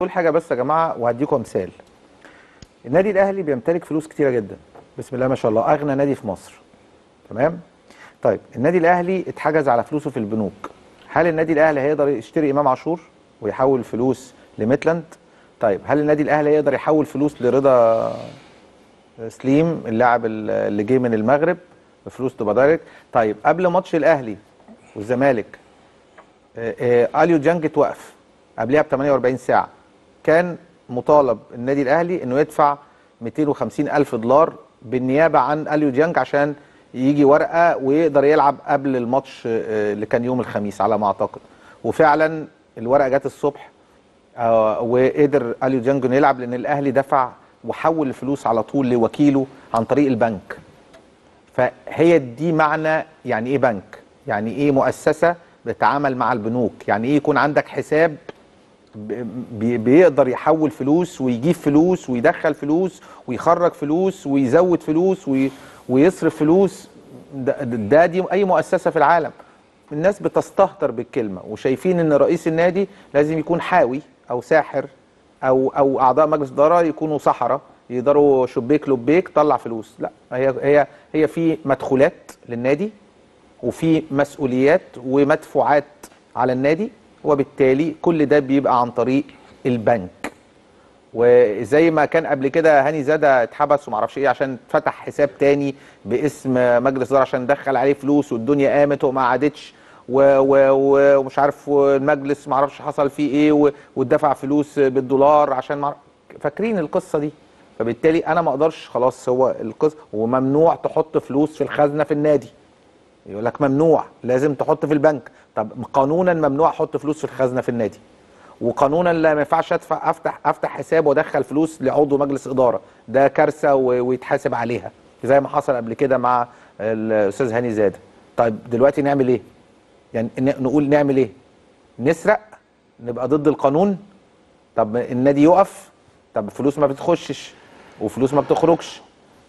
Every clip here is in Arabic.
أقول حاجة بس يا جماعة وهديكم مثال. النادي الأهلي بيمتلك فلوس كتيرة جدا. بسم الله ما شاء الله. أغنى نادي في مصر. تمام؟ طيب النادي الأهلي اتحجز على فلوسه في البنوك. هل النادي الأهلي هيقدر يشتري إمام عاشور ويحول فلوس لميتلاند؟ طيب هل النادي الأهلي هيقدر يحول فلوس لرضا سليم اللاعب اللي جه من المغرب بفلوس تبقى direct؟ طيب قبل ماتش الأهلي والزمالك آه، آه، أليو جانج اتوقف قبلها ب 48 ساعة. كان مطالب النادي الأهلي إنه يدفع 250 ألف دولار بالنيابة عن أليو جانج عشان يجي ورقة ويقدر يلعب قبل الماتش آه، اللي كان يوم الخميس على ما أعتقد. وفعلا الورقة جت الصبح آه، وقدر أليو إنه يلعب لأن الأهلي دفع وحول الفلوس على طول لوكيله عن طريق البنك. فهي دي معنى يعني إيه بنك؟ يعني إيه مؤسسة بتتعامل مع البنوك؟ يعني إيه يكون عندك حساب بيقدر يحول فلوس ويجيب فلوس ويدخل فلوس ويخرج فلوس ويزود فلوس وي- ويصرف فلوس. ده, ده دي أي مؤسسة في العالم. الناس بتستهتر بالكلمة وشايفين إن رئيس النادي لازم يكون حاوي أو ساحر أو أو أعضاء مجلس إدارة يكونوا سحره يقدروا شبيك لبيك طلع فلوس. لا هي هي هي في مدخولات للنادي وفي مسؤوليات ومدفوعات على النادي. وبالتالي كل ده بيبقى عن طريق البنك. وزي ما كان قبل كده هاني زاده اتحبس ومعرفش إيه عشان فتح حساب تاني باسم مجلس إدارة عشان دخل عليه فلوس والدنيا قامت وما و- ومش عارف المجلس معرفش حصل فيه إيه واتدفع فلوس بالدولار عشان فاكرين القصة دي. فبالتالي أنا ما أقدرش خلاص هو القصة وممنوع تحط فلوس في الخزنة في النادي. يقول لك ممنوع لازم تحط في البنك. طب قانونا ممنوع أحط فلوس في الخزنة في النادي. وقانونا لا ما ينفعش أدفع أفتح أفتح حساب وأدخل فلوس لعضو مجلس إدارة. ده كارثة ويتحاسب عليها زي ما حصل قبل كده مع الأستاذ هاني زاده. طيب دلوقتي نعمل إيه؟ يعني نقول نعمل إيه؟ نسرق؟ نبقى ضد القانون؟ طب النادي يقف؟ طب فلوس ما بتخشش وفلوس ما بتخرجش.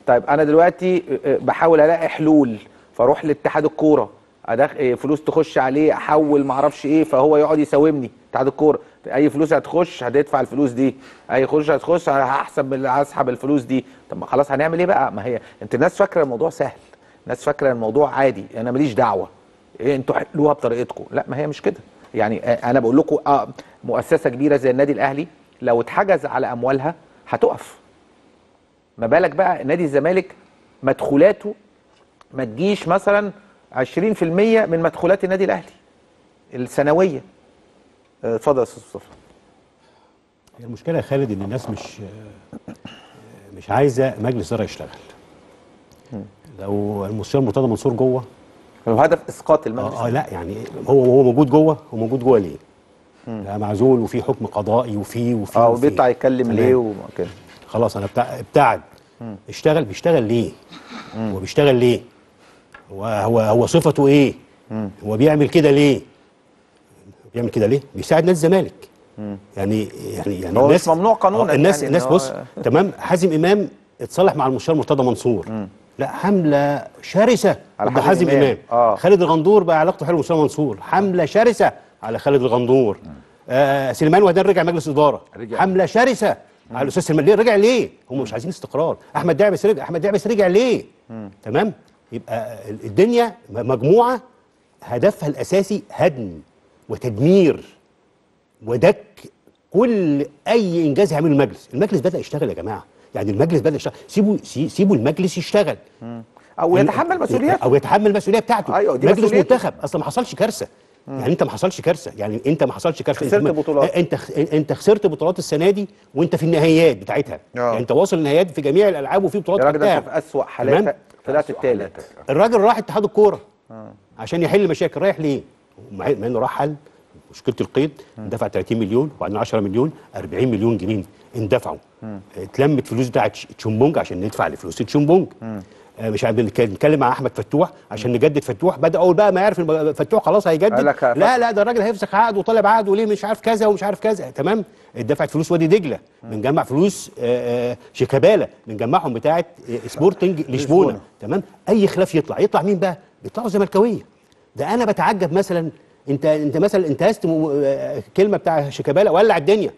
طيب أنا دلوقتي بحاول ألاقي حلول. فاروح لاتحاد الكوره. إيه، فلوس تخش عليه أحول ما أعرفش إيه فهو يقعد يساومني. اتحاد الكوره أي فلوس هتخش هتدفع الفلوس دي أي خش هتخش هحسب هسحب الفلوس دي. طب ما خلاص هنعمل إيه بقى؟ ما هي أنت الناس فاكرة الموضوع سهل الناس فاكرة الموضوع عادي أنا ماليش دعوة. إيه أنتوا حلوها بطريقتكم. لا ما هي مش كده. يعني آه، أنا بقول لكم آه مؤسسة كبيرة زي النادي الأهلي لو اتحجز على أموالها هتقف. ما بالك بقى نادي الزمالك مدخولاته ما تجيش مثلا 20% من مدخولات النادي الأهلي السنوية. آه، اتفضل يا أستاذ مصطفى. هي المشكلة يا خالد إن الناس مش مش عايزة مجلس إدارة يشتغل. لو المستشار مرتضى منصور جوه. الهدف إسقاط المجلس آه, آه لا يعني هو هو موجود جوه هو موجود جوه ليه؟ ده معزول وفي حكم قضائي وفي وفي آه. وبيطلع يتكلم. ليه وكده خلاص أنا بتاع ابتعد. اشتغل بيشتغل ليه؟ هو بيشتغل ليه؟ هو هو هو صفته إيه؟ هو بيعمل كده ليه؟ بيعمل كده ليه؟ بيساعد نادي الزمالك يعني يعني يعني هو مش ممنوع قانونا آه، الناس يعني الناس بص تمام؟ حازم إمام اتصالح مع المستشار مرتضى منصور. لا حملة شرسة على حازم حازم إمام. إمام. آه. خالد الغندور بقى علاقته حلوة بالمستشار منصور. حملة شرسة على خالد الغندور. آه سليمان وهدان رجع مجلس إدارة. رجع. حملة شرسة على الأستاذ سليمان. ليه؟ رجع ليه؟ هم مش عايزين استقرار. أحمد دعبس رجع أحمد دعبس رجع ليه؟ تمام؟ يبقى الدنيا مجموعة هدفها الأساسي هدم وتدمير ودك كل أي إنجاز هيعمله المجلس. المجلس بدأ يشتغل يا جماعة. يعني المجلس بدأ يشتغل. سيبوا سي- سيبوا المجلس يشتغل. أو يتحمل مسؤولياته. أو يتحمل المسؤوليه بتاعته. أيوة، دي مجلس مسؤوليته. منتخب. أصلا ما حصلش كارثة. يعني أنت ما حصلش كارثة. يعني أنت ما حصلش كارثة. خسرت انت بطولات. أنت أنت خسرت بطولات السنة دي وأنت في النهائيات بتاعتها. آه. يعني أنت واصل النهائيات في جميع الألعاب وفي بطولات يا راجل. في أسوأ حالاتك؟ طلعت الثالث الراجل راح اتحاد الكورة عشان يحل مشاكل رايح ليه؟ مع إنه راح حل مشكلة القيد دفع 30 مليون وبعدين 10 مليون 40 مليون جنيه اندفعوا. اتلمت فلوس بتاعت تشومبونجو عشان ندفع لفلوس تشومبونجو. آه، مش عارف بنك- نتكلم مع أحمد فتوح عشان نجدد فتوح. بدأ أول بقى ما يعرف فتوح خلاص هيجدد. لا لا ده الراجل هيفسخ عقد وطالب عقد وليه مش عارف كذا ومش عارف كذا. تمام؟ دفعت فلوس وادي دجلة. بنجمع فلوس آه، آه، شيكابالا. بنجمعهم بتاعت آه، سبورتنج لشبونة. تمام؟ أي خلاف يطلع. يطلع مين بقى؟ بيطلعوا زملكاويه ده أنا بتعجب مثلا أنت أنت مثلا انتهزت آه، كلمة بتاع شيكابالا ولع الدنيا.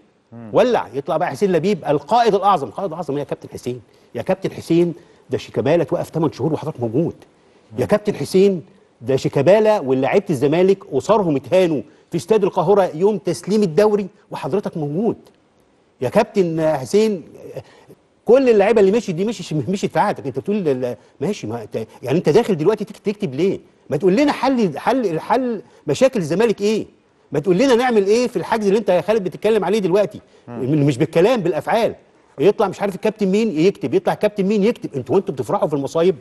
ولع. يطلع بقى حسين لبيب القائد الأعظم. القائد الأعظم يا كابتن حسين. يا كابتن حسين ده شيكابالا توقف 8 شهور وحضرتك موجود. يا كابتن حسين ده شيكابالا ولاعيبه الزمالك قصارهم اتهانوا في استاد القاهرة يوم تسليم الدوري وحضرتك موجود. يا كابتن حسين كل اللعيبة اللي مشيت دي مشي مشيت في عهدك. انت بتقول ماشي ما يعني انت داخل دلوقتي تك- تكتب ليه؟ ما تقول لنا حل حل حل مشاكل الزمالك إيه؟ ما تقول لنا نعمل إيه في الحجز اللي انت يا خالد بتتكلم عليه دلوقتي؟ مش بالكلام بالأفعال. يطلع مش عارف الكابتن مين يكتب يطلع الكابتن مين يكتب. أنتوا وانتوا بتفرحوا في المصايب.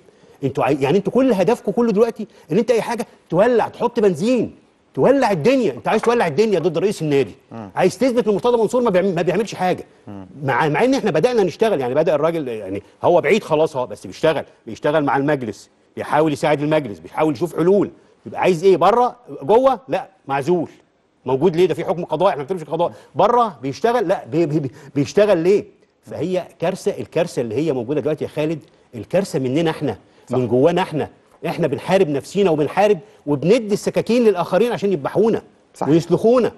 أنتوا عاي... يعني أنتوا كل هدفكم كله دلوقتي ان انت اي حاجة تولع تحط بنزين تولع الدنيا. انت عايز تولع الدنيا ضد رئيس النادي. عايز تثبت إن مرتضى منصور ما, بيعمل ما بيعملش حاجة. مع مع إن إحنا بدأنا نشتغل يعني بدأ الراجل يعني هو بعيد خلاص هو بس بيشتغل بيشتغل مع المجلس بيحاول يساعد المجلس بيحاول يشوف حلول. يبقى عايز إيه بره جوه؟ لا معزول. موجود ليه؟ ده في حكم قضائي إحنا ما بنتكلمش قضاء. بره بيشتغل؟ لا بي بي بيشتغل ليه؟ فهي كارثة الكارثة اللي هي موجودة دلوقتي يا خالد الكارثة مننا إحنا من جوانا إحنا. إحنا بنحارب نفسينا وبنحارب وبندي السكاكين للآخرين عشان يذبحونا صح. ويسلخونا.